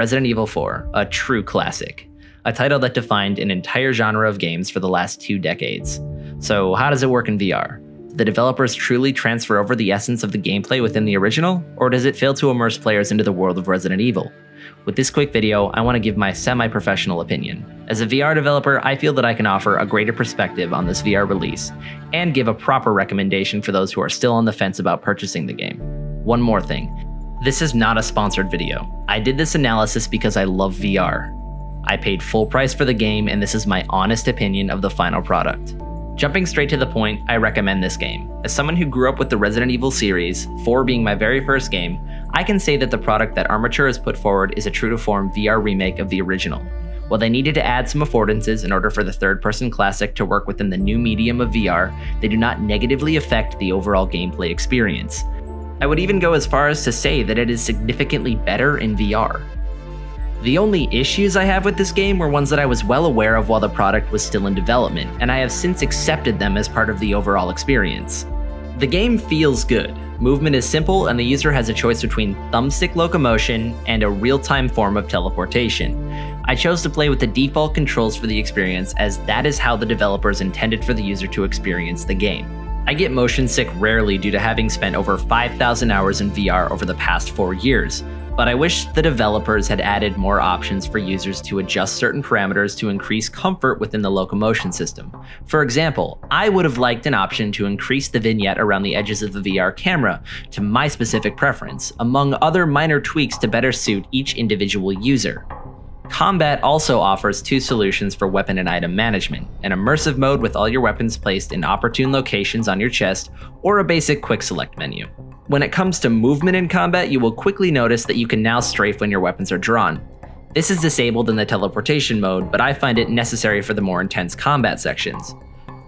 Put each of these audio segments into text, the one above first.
Resident Evil 4, a true classic, a title that defined an entire genre of games for the last two decades. So, how does it work in VR? The developers truly transfer over the essence of the gameplay within the original, or does it fail to immerse players into the world of Resident Evil? With this quick video, I want to give my semi-professional opinion. As a VR developer, I feel that I can offer a greater perspective on this VR release, and give a proper recommendation for those who are still on the fence about purchasing the game. One more thing, this is not a sponsored video. I did this analysis because I love VR. I paid full price for the game, and this is my honest opinion of the final product. Jumping straight to the point, I recommend this game. As someone who grew up with the Resident Evil series, 4 being my very first game, I can say that the product that Armature has put forward is a true to form VR remake of the original. While they needed to add some affordances in order for the third person classic to work within the new medium of VR, they do not negatively affect the overall gameplay experience. I would even go as far as to say that it is significantly better in VR. The only issues I have with this game were ones that I was well aware of while the product was still in development, and I have since accepted them as part of the overall experience. The game feels good. Movement is simple, and the user has a choice between thumbstick locomotion and a real time form of teleportation. I chose to play with the default controls for the experience, as that is how the developers intended for the user to experience the game. I get motion sick rarely due to having spent over 5,000 hours in VR over the past four years, but I wish the developers had added more options for users to adjust certain parameters to increase comfort within the locomotion system. For example, I would have liked an option to increase the vignette around the edges of the VR camera to my specific preference, among other minor tweaks to better suit each individual user. Combat also offers two solutions for weapon and item management an immersive mode with all your weapons placed in opportune locations on your chest, or a basic quick select menu. When it comes to movement in combat, you will quickly notice that you can now strafe when your weapons are drawn. This is disabled in the teleportation mode, but I find it necessary for the more intense combat sections.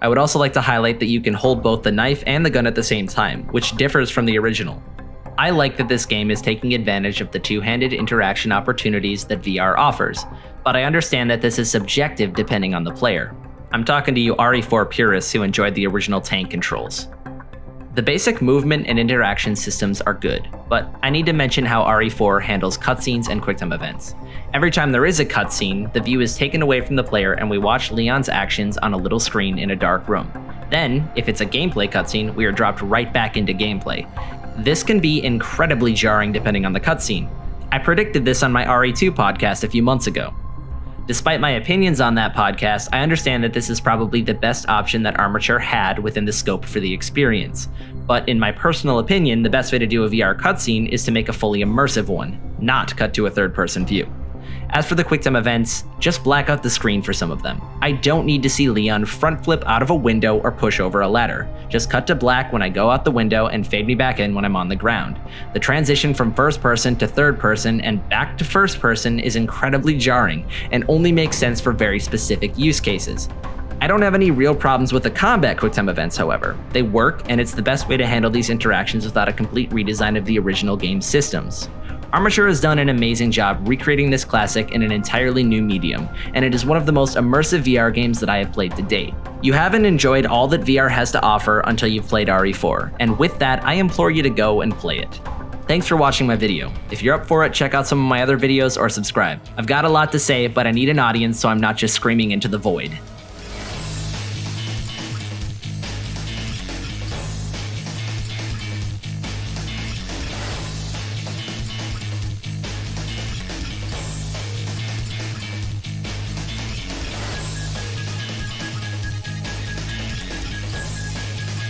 I would also like to highlight that you can hold both the knife and the gun at the same time, which differs from the original. I like that this game is taking advantage of the two-handed interaction opportunities that VR offers, but I understand that this is subjective depending on the player. I'm talking to you RE4 purists who enjoyed the original tank controls. The basic movement and interaction systems are good, but I need to mention how RE4 handles cutscenes and quicktime events. Every time there is a cutscene, the view is taken away from the player and we watch Leon's actions on a little screen in a dark room. Then, if it's a gameplay cutscene, we are dropped right back into gameplay, this can be incredibly jarring depending on the cutscene. I predicted this on my RE2 podcast a few months ago. Despite my opinions on that podcast, I understand that this is probably the best option that Armature had within the scope for the experience. But in my personal opinion, the best way to do a VR cutscene is to make a fully immersive one, not cut to a third person view. As for the QuickTime events, just black out the screen for some of them. I don't need to see Leon front flip out of a window or push over a ladder. Just cut to black when I go out the window and fade me back in when I'm on the ground. The transition from first person to third person and back to first person is incredibly jarring and only makes sense for very specific use cases. I don't have any real problems with the combat QuickTime events, however. They work, and it's the best way to handle these interactions without a complete redesign of the original game systems. Armature has done an amazing job recreating this classic in an entirely new medium, and it is one of the most immersive VR games that I have played to date. You haven't enjoyed all that VR has to offer until you've played RE4, and with that, I implore you to go and play it. Thanks for watching my video. If you're up for it, check out some of my other videos or subscribe. I've got a lot to say, but I need an audience so I'm not just screaming into the void.